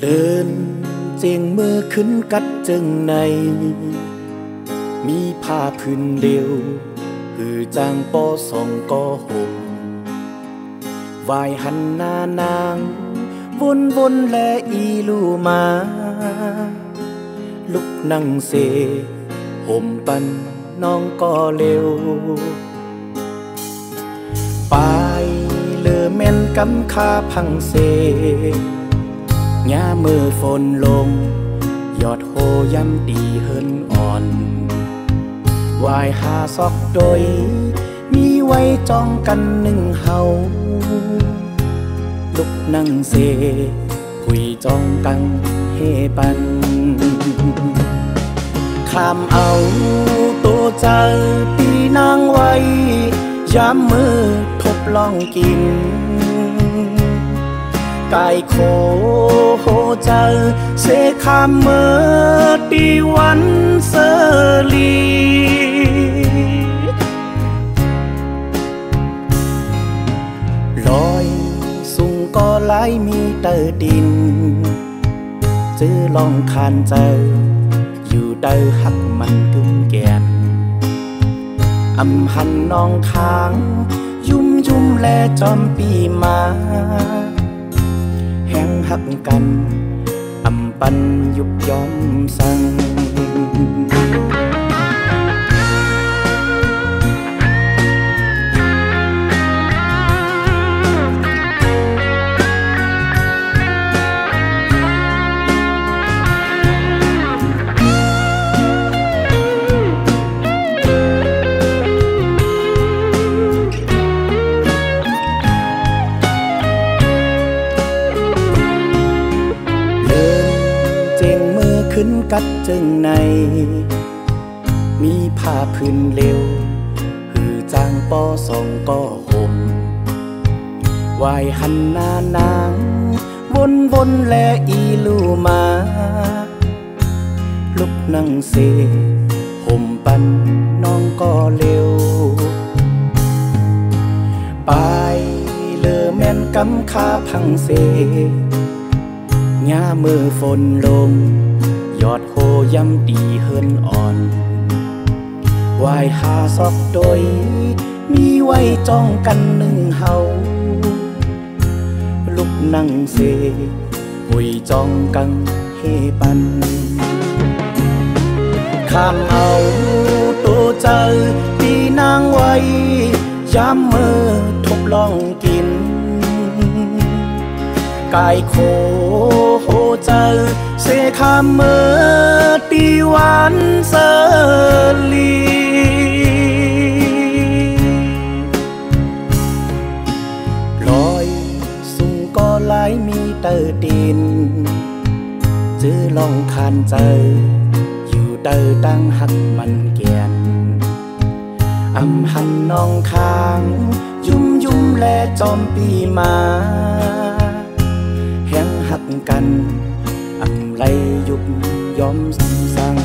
เดินเจียงมือขึ้นกัดจึงใน มีผ้าพื้นเดียวหือจางปอสองก็ห่มวายหันหน้านาง วนวนและอีลูมา ลุกนั่งเซห่มปันน้องก็เร็วไปเลอแม่นกำคาพังเซ ยามือฝนลง ยอดโหย้ำดีเฮินอ่อนวายหาซอกโดย มีไว้จ้องกันหนึ่งเฮาลุกนั่งเซคุยจ้องกังเฮปันคำเอาตัวใจปีนางไว้ย้ำมือทบลองกิน กายโคโหใจเสคามเมอตีวันเสลีลอยสูงก็ไหลมีเตอดิน จื้อลองคานเจอ อยู่เตอหักมันกึมแกนอำหันน้องค้าง ยุ่มยุ่มแลจอมปีมา คักกันอำปันยุบย้อมสั่ง ขึ้นกัดจึงใน มีผ้าพื้นเร็ว หือจางปอสองก็ห่มวายหันหน้านาง วนวนและอีลูมา ลุกนั่งเซห่มปันน้องก็เร็ว ไปเลอแม่นกำคาพังเซยามือฝนลง ยอดโหย้ำดีเฮินอ่อนวายหาซอกโดย มีไว้จ้องกันหนึ่งเฮา ลุกนั่งเซหุยจ้องกังเฮปันคำเอาตัวเจอปีนางไว้ย้ำมือทบลองกิน กายโคโหเจอเสคาเมื่อตีวันเสลีลอยสูงก็ไหลมีเตอดินจื้อลองคานเจอ อยู่เตอตั้งหักมันแกนอำหันน้องค้าง ยุ่มยุ่มและจอมปีมา anh anh lấy giúp nhóm sang